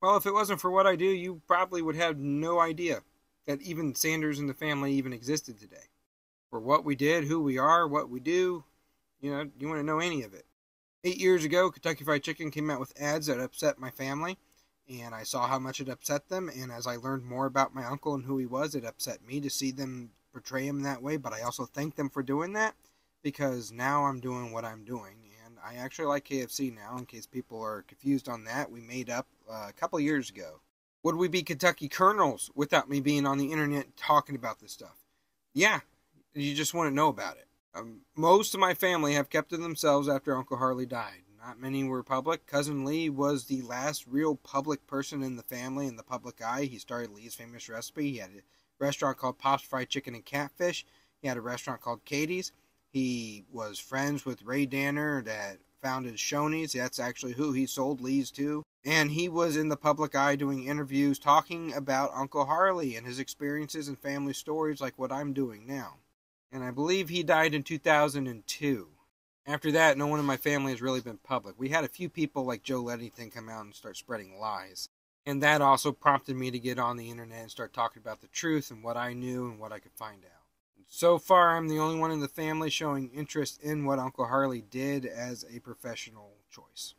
Well, if it wasn't for what I do, you probably would have no idea that even Sanders and the family even existed today. For what we did, who we are, what we do, you know, you want to know any of it. Eight years ago, Kentucky Fried Chicken came out with ads that upset my family, and I saw how much it upset them. And as I learned more about my uncle and who he was, it upset me to see them portray him that way. But I also thank them for doing that because now I'm doing what I'm doing, I actually like KFC now. In case people are confused on that, we made up uh, a couple years ago. Would we be Kentucky Colonels without me being on the internet talking about this stuff? Yeah, you just want to know about it. Um, most of my family have kept to themselves after Uncle Harley died. Not many were public. Cousin Lee was the last real public person in the family in the public eye. He started Lee's famous recipe. He had a restaurant called Pop's Fried Chicken and Catfish. He had a restaurant called Katie's. He was friends with Ray Danner that founded Shoney's. That's actually who he sold Lee's to. And he was in the public eye doing interviews talking about Uncle Harley and his experiences and family stories like what I'm doing now. And I believe he died in 2002. After that, no one in my family has really been public. We had a few people like Joe Ledington come out and start spreading lies. And that also prompted me to get on the internet and start talking about the truth and what I knew and what I could find out. So far, I'm the only one in the family showing interest in what Uncle Harley did as a professional choice.